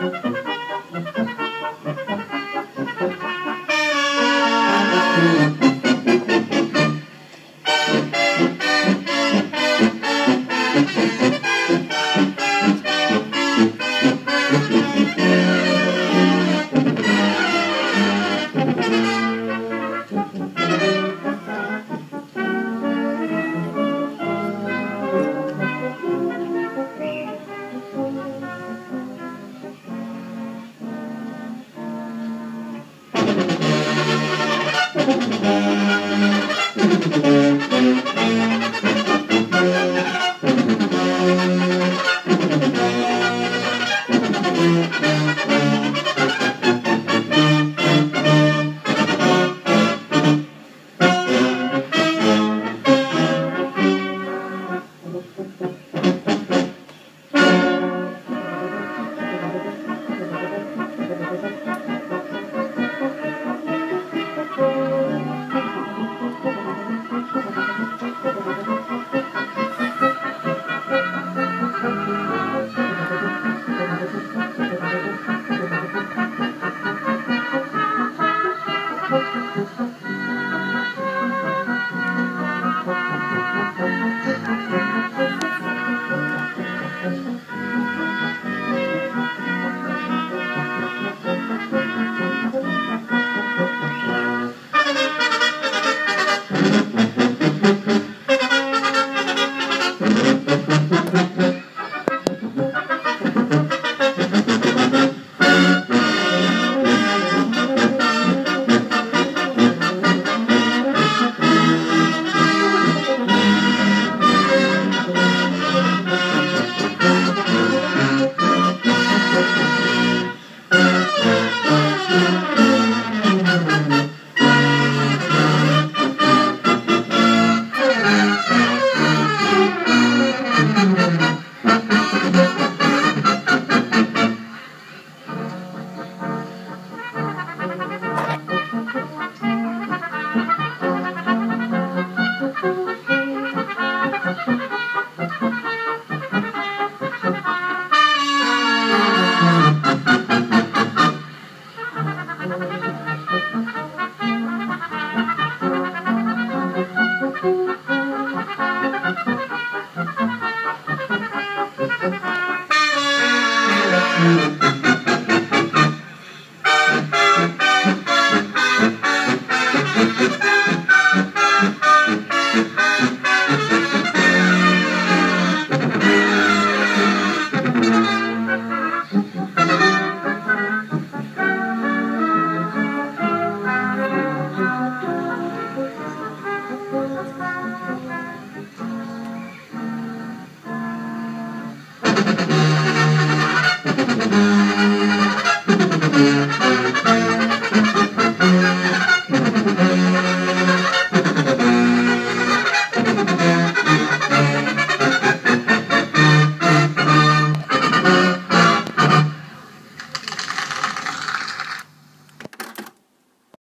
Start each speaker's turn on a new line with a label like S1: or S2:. S1: Thank you.
S2: Thank you. Thank you. you